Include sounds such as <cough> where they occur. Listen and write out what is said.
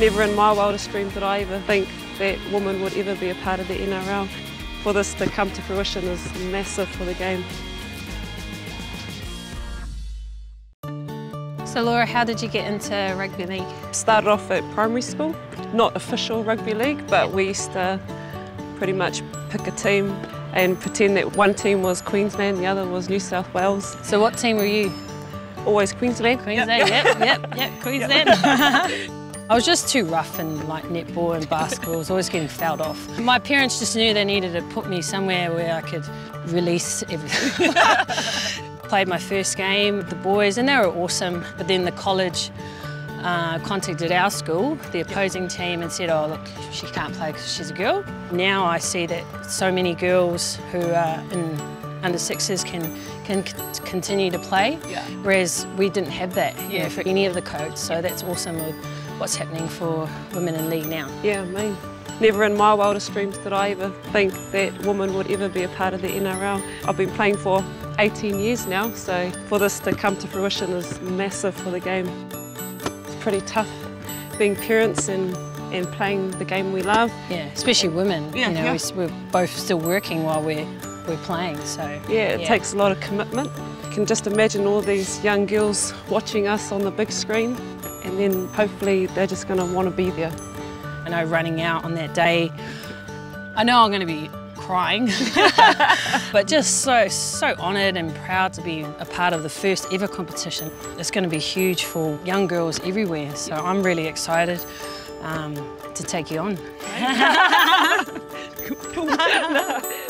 Never in my wildest dreams did I ever think that women would ever be a part of the NRL. For this to come to fruition is massive for the game. So Laura, how did you get into rugby league? Started off at primary school, not official rugby league, but we used to pretty much pick a team and pretend that one team was Queensland, the other was New South Wales. So what team were you? Always Queensland. Queensland, yep, yep, yep, yep <laughs> Queensland. <laughs> I was just too rough in like netball and basketball. I was always getting fouled off. My parents just knew they needed to put me somewhere where I could release everything. <laughs> Played my first game, with the boys, and they were awesome. But then the college uh, contacted our school, the opposing team, and said, oh, look, she can't play because she's a girl. Now I see that so many girls who are in under sixes can can continue to play, yeah. whereas we didn't have that you know, for any of the codes. So that's awesome with what's happening for women in league now. Yeah, me. Never in my wildest dreams did I ever think that women would ever be a part of the NRL. I've been playing for 18 years now, so for this to come to fruition is massive for the game. It's pretty tough being parents and, and playing the game we love. Yeah, especially women. Yeah, you know, yeah. we're both still working while we're, we're playing, so. Yeah, it yeah. takes a lot of commitment. You can just imagine all these young girls watching us on the big screen and then hopefully they're just going to want to be there. I know running out on that day, I know I'm going to be crying, <laughs> but just so, so honoured and proud to be a part of the first ever competition. It's going to be huge for young girls everywhere, so I'm really excited um, to take you on. <laughs> <laughs>